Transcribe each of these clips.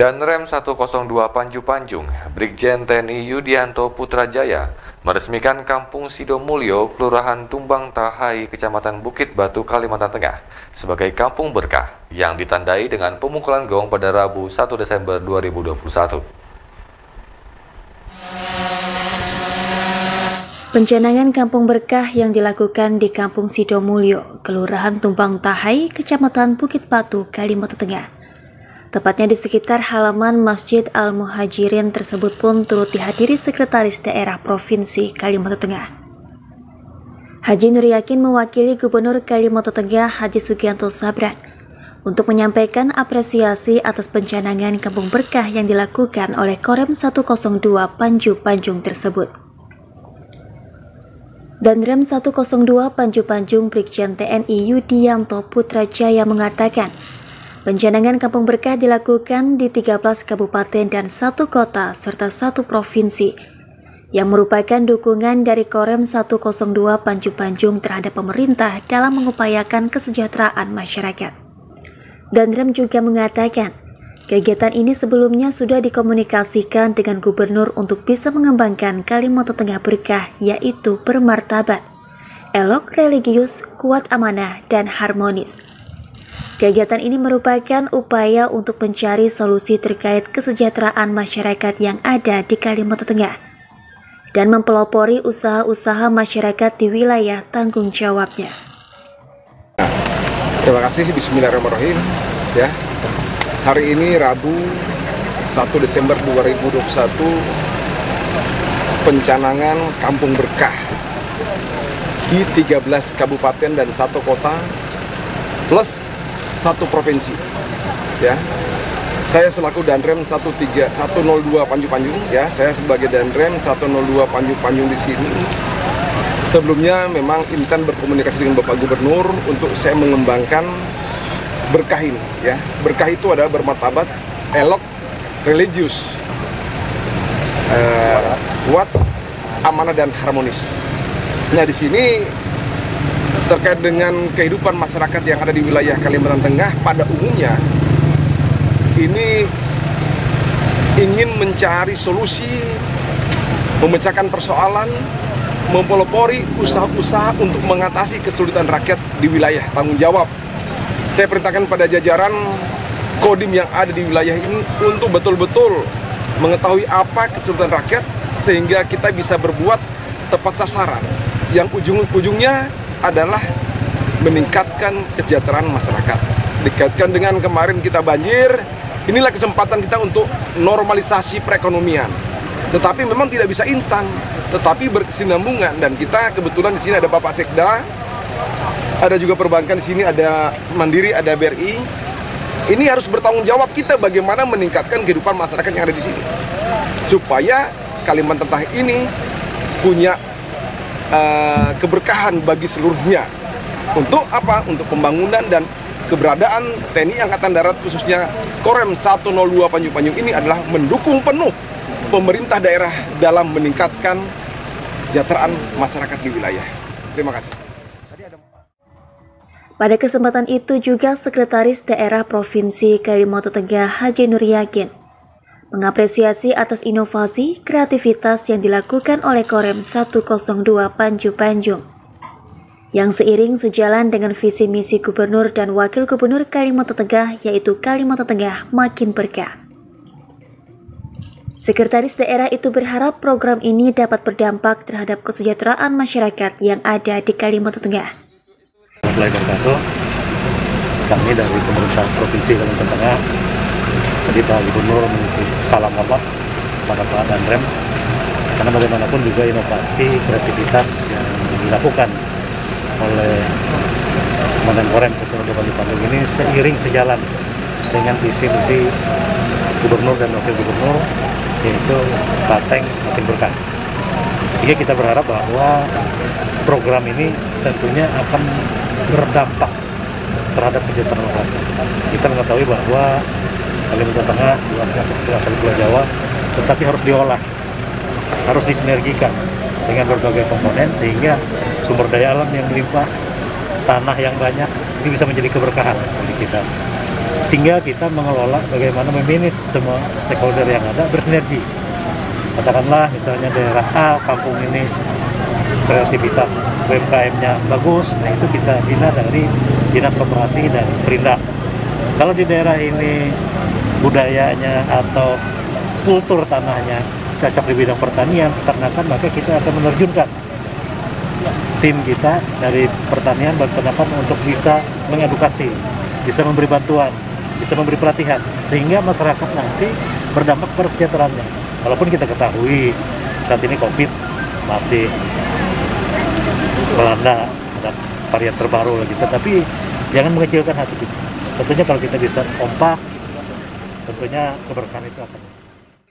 dan Rem 102 Panju Panjung, Brigjen TNI Yudianto Putrajaya, meresmikan Kampung Sidomulyo, Kelurahan Tumbang Tahai, Kecamatan Bukit Batu, Kalimantan Tengah, sebagai kampung berkah yang ditandai dengan pemukulan gong pada Rabu 1 Desember 2021. Pencanangan kampung berkah yang dilakukan di Kampung Sidomulyo, Kelurahan Tumbang Tahai, Kecamatan Bukit Batu, Kalimantan Tengah, Tepatnya di sekitar halaman Masjid Al-Muhajirin tersebut pun turut dihadiri Sekretaris Daerah Provinsi Kalimantan Tengah. Haji Nur Yakin mewakili Gubernur Kalimantan Tengah Haji Sugianto Sabran untuk menyampaikan apresiasi atas pencanangan kampung berkah yang dilakukan oleh Korem 102 Panju Panjung tersebut. Dan Rem 102 Panju Panjung Brigjen TNI Yudianto Putrajaya mengatakan, Pencanangan Kampung Berkah dilakukan di 13 kabupaten dan satu kota serta satu provinsi yang merupakan dukungan dari Korem 102 Panjung Panjung terhadap pemerintah dalam mengupayakan kesejahteraan masyarakat. Dan Rem juga mengatakan, kegiatan ini sebelumnya sudah dikomunikasikan dengan gubernur untuk bisa mengembangkan Kalimantan Tengah berkah yaitu bermartabat, elok religius, kuat amanah, dan harmonis. Kegiatan ini merupakan upaya untuk mencari solusi terkait kesejahteraan masyarakat yang ada di Kalimantan Tengah dan mempelopori usaha-usaha masyarakat di wilayah tanggung jawabnya. Terima kasih Bismillahirrahmanirrahim ya. Hari ini Rabu 1 Desember 2021 pencanangan Kampung Berkah di 13 kabupaten dan satu kota plus satu provinsi. Ya. Saya selaku Danrem 13 102 Panju Panjung ya, saya sebagai Danrem 102 Panju Panjung di sini. Sebelumnya memang Intan berkomunikasi dengan Bapak Gubernur untuk saya mengembangkan berkah ini ya. Berkah itu adalah bermartabat, elok, religius, uh, kuat, amanah dan harmonis. Nah di sini terkait dengan kehidupan masyarakat yang ada di wilayah Kalimantan Tengah pada umumnya ini ingin mencari solusi memecahkan persoalan mempelopori usaha-usaha untuk mengatasi kesulitan rakyat di wilayah tanggung jawab. Saya perintahkan pada jajaran kodim yang ada di wilayah ini untuk betul-betul mengetahui apa kesulitan rakyat sehingga kita bisa berbuat tepat sasaran yang ujung-ujungnya adalah meningkatkan kesejahteraan masyarakat. Dikaitkan dengan kemarin kita banjir, inilah kesempatan kita untuk normalisasi perekonomian. Tetapi memang tidak bisa instan, tetapi berkesinambungan dan kita kebetulan di sini ada Bapak Sekda, ada juga perbankan di sini ada Mandiri, ada BRI. Ini harus bertanggung jawab kita bagaimana meningkatkan kehidupan masyarakat yang ada di sini. Supaya Kalimantan Tengah ini punya uh, keberkahan bagi seluruhnya. Untuk apa? Untuk pembangunan dan keberadaan TNI Angkatan Darat khususnya Korem 102 Panjung Panjung ini adalah mendukung penuh pemerintah daerah dalam meningkatkan kesejahteraan masyarakat di wilayah. Terima kasih. Pada kesempatan itu juga Sekretaris Daerah Provinsi Kalimantan Tengah Haji Nur Yakin mengapresiasi atas inovasi kreativitas yang dilakukan oleh Korem 102 Panju Panjung yang seiring sejalan dengan visi misi Gubernur dan Wakil Gubernur Kalimantan Tengah yaitu Kalimantan Tengah makin berkah. Sekretaris daerah itu berharap program ini dapat berdampak terhadap kesejahteraan masyarakat yang ada di Kalimantan Tengah. Kami dari pemerintah Provinsi Kalimantan Tengah Tadi Pak Gubernur menitip salam hormat pada Pak Danrem karena bagaimanapun juga inovasi kreativitas yang dilakukan oleh Komandan Korem Setor Bupati Bandung ini seiring sejalan dengan visi misi Gubernur dan Wakil Gubernur yaitu Bateng makin berkah. Jadi kita berharap bahwa program ini tentunya akan berdampak terhadap kesejahteraan masyarakat. Kita mengetahui bahwa Kalimantan Tengah masuk ke Pulau Jawa, tetapi harus diolah, harus disinergikan dengan berbagai komponen sehingga sumber daya alam yang melimpah, tanah yang banyak ini bisa menjadi keberkahan bagi kita. tinggal kita mengelola bagaimana memanage semua stakeholder yang ada bersinergi. Katakanlah misalnya daerah A kampung ini kreativitas UMKM-nya bagus nah itu kita bina dari dinas koperasi dan perindak kalau di daerah ini budayanya atau kultur tanahnya cocok di bidang pertanian peternakan maka kita akan menerjunkan tim kita dari pertanian dan peternakan untuk bisa mengedukasi bisa memberi bantuan bisa memberi pelatihan sehingga masyarakat nanti berdampak pada kesejahteraannya. Walaupun kita ketahui saat ini COVID masih melanda ada varian terbaru lagi, tetapi jangan mengecilkan hati kita. Tentunya kalau kita bisa kompak, tentunya keberkahan itu akan.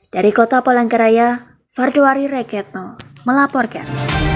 Dari kota Palangkaraya, Farduari Reketno melaporkan.